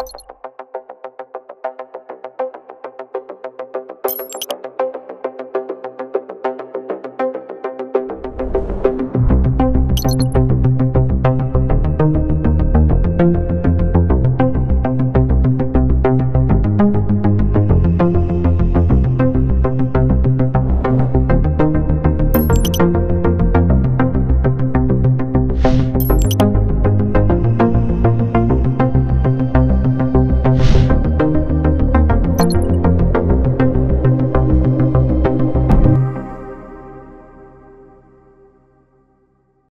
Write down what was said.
you